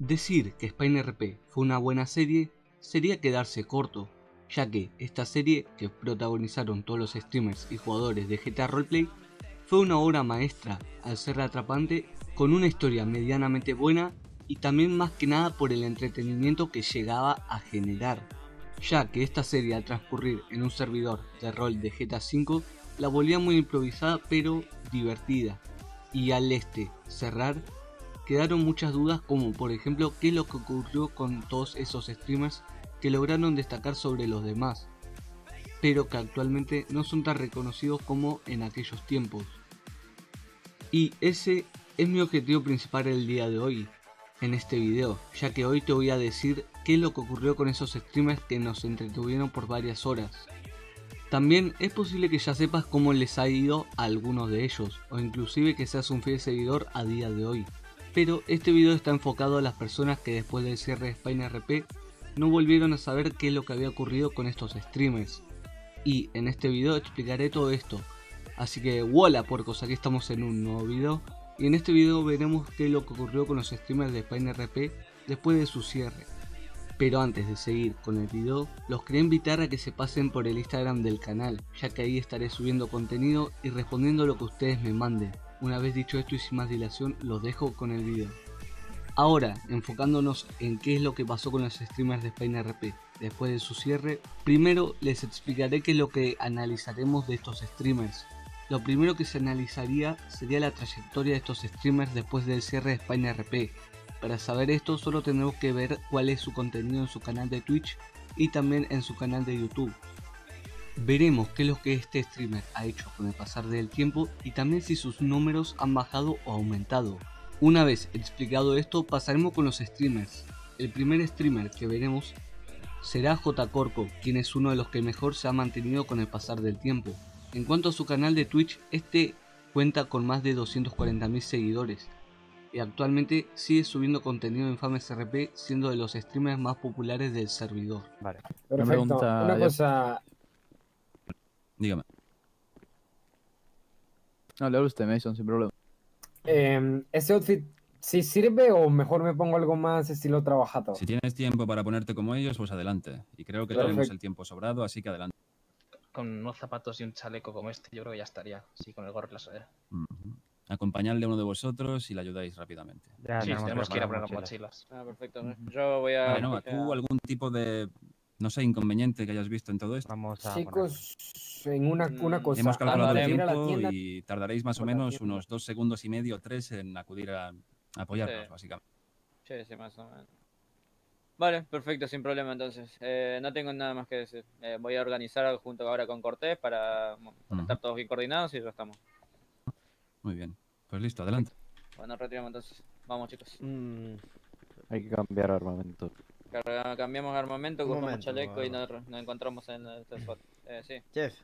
Decir que RP fue una buena serie sería quedarse corto, ya que esta serie que protagonizaron todos los streamers y jugadores de GTA Roleplay fue una obra maestra al ser atrapante con una historia medianamente buena y también más que nada por el entretenimiento que llegaba a generar, ya que esta serie al transcurrir en un servidor de rol de GTA V la volvía muy improvisada pero divertida y al este cerrar quedaron muchas dudas como por ejemplo qué es lo que ocurrió con todos esos streamers que lograron destacar sobre los demás, pero que actualmente no son tan reconocidos como en aquellos tiempos. Y ese es mi objetivo principal el día de hoy, en este video, ya que hoy te voy a decir qué es lo que ocurrió con esos streamers que nos entretuvieron por varias horas. También es posible que ya sepas cómo les ha ido a algunos de ellos, o inclusive que seas un fiel seguidor a día de hoy. Pero este video está enfocado a las personas que después del cierre de Spine RP no volvieron a saber qué es lo que había ocurrido con estos streamers. Y en este video explicaré todo esto. Así que hola puercos, aquí estamos en un nuevo video. Y en este video veremos qué es lo que ocurrió con los streamers de Spine RP después de su cierre. Pero antes de seguir con el video, los quería invitar a que se pasen por el Instagram del canal, ya que ahí estaré subiendo contenido y respondiendo lo que ustedes me manden. Una vez dicho esto y sin más dilación, los dejo con el video. Ahora, enfocándonos en qué es lo que pasó con los streamers de Spain RP después de su cierre, primero les explicaré qué es lo que analizaremos de estos streamers. Lo primero que se analizaría sería la trayectoria de estos streamers después del cierre de Spain RP, para saber esto solo tenemos que ver cuál es su contenido en su canal de Twitch y también en su canal de YouTube. Veremos qué es lo que este streamer ha hecho con el pasar del tiempo y también si sus números han bajado o aumentado. Una vez explicado esto pasaremos con los streamers. El primer streamer que veremos será J Corco, quien es uno de los que mejor se ha mantenido con el pasar del tiempo. En cuanto a su canal de Twitch, este cuenta con más de 240.000 seguidores, y actualmente sigue subiendo contenido en Fames RP, siendo de los streamers más populares del servidor. Vale. Perfecto. Una, cosa. Dígame. No, le hablo usted, Mason, sin problema. Eh, ¿Ese outfit sí sirve o mejor me pongo algo más estilo trabajado? Si tienes tiempo para ponerte como ellos, pues adelante. Y creo que tenemos el tiempo sobrado, así que adelante. Con unos zapatos y un chaleco como este, yo creo que ya estaría. Sí, con el gorro y la sudadera acompañadle a uno de vosotros y le ayudáis rápidamente. sí, tenemos que ir a poner mochilas. Ah, perfecto. Yo voy a... Bueno, ¿tú algún tipo de, no sé, inconveniente que hayas visto en todo esto? Vamos a Chicos, en una, una mm, cosa... Hemos calculado el tiempo y tardaréis más o menos unos dos segundos y medio o tres en acudir a, apoyarnos, básicamente. Sí, sí, más o menos. Vale, perfecto, sin problema entonces. Eh, no tengo nada más que decir. Eh, voy a organizar junto ahora con Cortés para estar todos bien coordinados y ya estamos. Muy bien. Pues listo, adelante. Bueno, retiramos entonces. Vamos, chicos. Mm, hay que cambiar armamento. Cambiamos armamento, cogemos chaleco y nos, encontramos en este spot. Eh, sí. Jeff.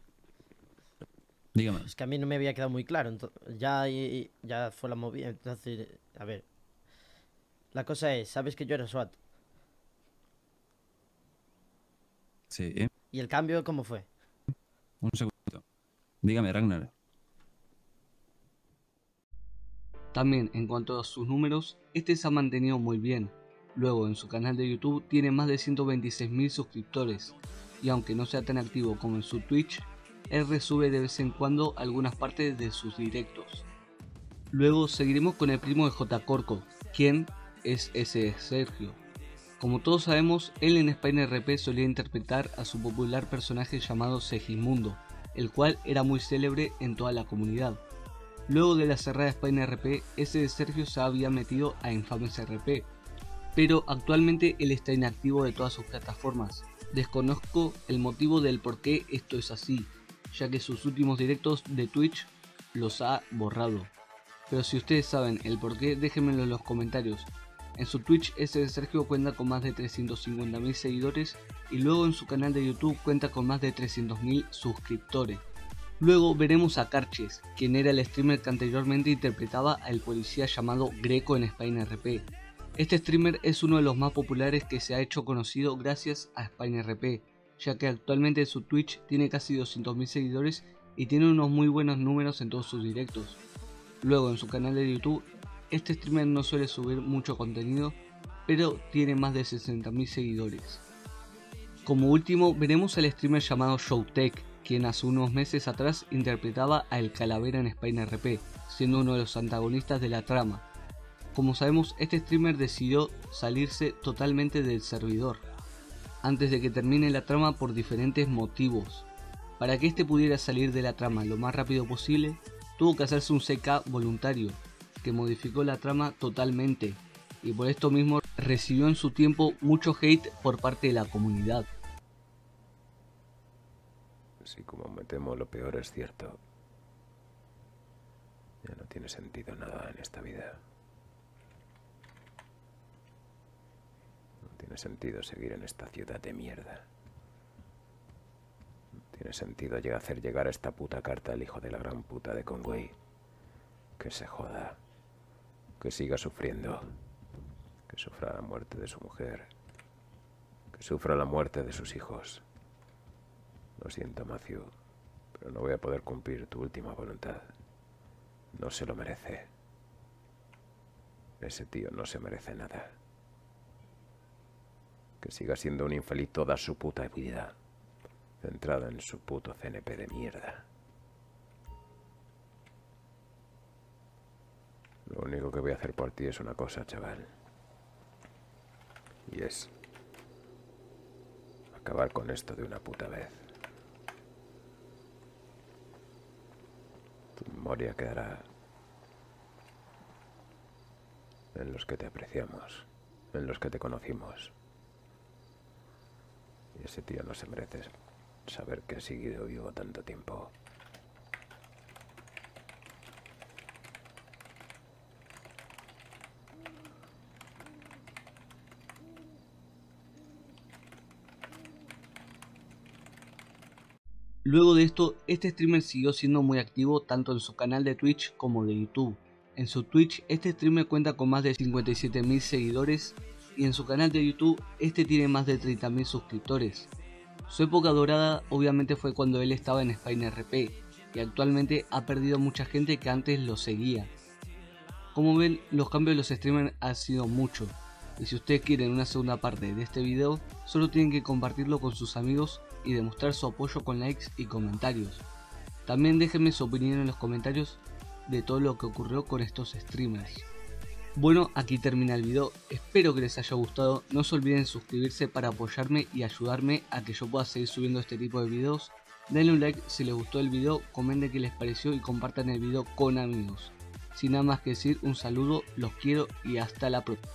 Dígame. Es que a mí no me había quedado muy claro. ya, ya fue la movida. Entonces, a ver. La cosa es, ¿sabes que yo era SWAT? Sí. ¿Y el cambio cómo fue? Un segundito. Dígame, Ragnar. También en cuanto a sus números, este se ha mantenido muy bien. Luego en su canal de YouTube tiene más de 126.000 suscriptores y aunque no sea tan activo como en su Twitch, él resube de vez en cuando algunas partes de sus directos. Luego seguiremos con el primo de J. Corco, quien es ese Sergio. Como todos sabemos, él en Spain RP solía interpretar a su popular personaje llamado Segismundo, el cual era muy célebre en toda la comunidad. Luego de la cerrada Spain RP, ese Sergio se había metido a Infames RP, pero actualmente él está inactivo de todas sus plataformas. Desconozco el motivo del por qué esto es así, ya que sus últimos directos de Twitch los ha borrado. Pero si ustedes saben el por qué, déjenmelo en los comentarios. En su Twitch ese de Sergio cuenta con más de 350.000 seguidores y luego en su canal de YouTube cuenta con más de 300.000 suscriptores. Luego veremos a Carches, quien era el streamer que anteriormente interpretaba al policía llamado Greco en Spain RP. Este streamer es uno de los más populares que se ha hecho conocido gracias a Spain RP, ya que actualmente su Twitch tiene casi 200.000 seguidores y tiene unos muy buenos números en todos sus directos. Luego en su canal de YouTube, este streamer no suele subir mucho contenido, pero tiene más de 60.000 seguidores. Como último, veremos al streamer llamado Showtech, quien hace unos meses atrás interpretaba a El Calavera en Spain RP, siendo uno de los antagonistas de la trama. Como sabemos, este streamer decidió salirse totalmente del servidor, antes de que termine la trama por diferentes motivos. Para que este pudiera salir de la trama lo más rápido posible, tuvo que hacerse un CK voluntario, que modificó la trama totalmente, y por esto mismo recibió en su tiempo mucho hate por parte de la comunidad. Si como me temo lo peor es cierto, ya no tiene sentido nada en esta vida. No tiene sentido seguir en esta ciudad de mierda. Tiene sentido llegar a hacer llegar esta puta carta al hijo de la gran puta de Conway. Que se joda. Que siga sufriendo. Que sufra la muerte de su mujer. Que sufra la muerte de sus hijos. Lo siento, Matthew, pero no voy a poder cumplir tu última voluntad. No se lo merece. Ese tío no se merece nada. Que siga siendo un infeliz toda su puta vida, centrada en su puto CNP de mierda. Lo único que voy a hacer por ti es una cosa, chaval. Y es acabar con esto de una puta vez. Tu memoria quedará en los que te apreciamos, en los que te conocimos. Ese tío no se merece saber que ha seguido vivo tanto tiempo. Luego de esto, este streamer siguió siendo muy activo tanto en su canal de Twitch como de YouTube. En su Twitch, este streamer cuenta con más de 57.000 seguidores y en su canal de YouTube, este tiene más de 30.000 suscriptores. Su época dorada obviamente fue cuando él estaba en Spain RP y actualmente ha perdido mucha gente que antes lo seguía. Como ven, los cambios de los streamers han sido mucho. Y si ustedes quieren una segunda parte de este video, solo tienen que compartirlo con sus amigos y demostrar su apoyo con likes y comentarios. También déjenme su opinión en los comentarios de todo lo que ocurrió con estos streamers. Bueno, aquí termina el video, espero que les haya gustado, no se olviden suscribirse para apoyarme y ayudarme a que yo pueda seguir subiendo este tipo de videos. Denle un like si les gustó el video, comenten qué les pareció y compartan el video con amigos. Sin nada más que decir, un saludo, los quiero y hasta la próxima.